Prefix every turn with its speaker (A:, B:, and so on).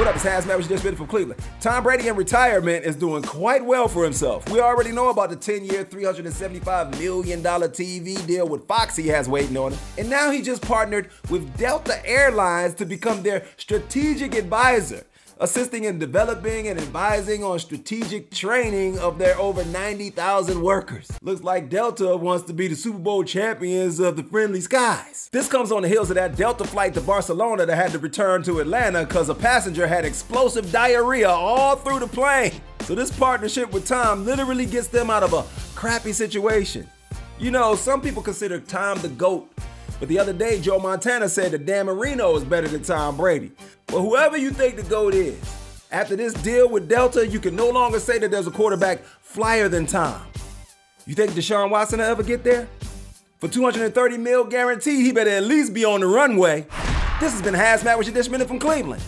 A: What up, it's HazMatt with just been from Cleveland. Tom Brady in retirement is doing quite well for himself. We already know about the 10-year, $375 million TV deal with Fox he has waiting on him. And now he just partnered with Delta Airlines to become their strategic advisor assisting in developing and advising on strategic training of their over 90,000 workers. Looks like Delta wants to be the Super Bowl champions of the friendly skies. This comes on the heels of that Delta flight to Barcelona that had to return to Atlanta because a passenger had explosive diarrhea all through the plane. So this partnership with Tom literally gets them out of a crappy situation. You know, some people consider Tom the GOAT but the other day, Joe Montana said that Dan Marino is better than Tom Brady. But whoever you think the GOAT is, after this deal with Delta, you can no longer say that there's a quarterback flyer than Tom. You think Deshaun Watson will ever get there? For 230 mil guarantee, he better at least be on the runway. This has been HazMatt with your Dish Minute from Cleveland.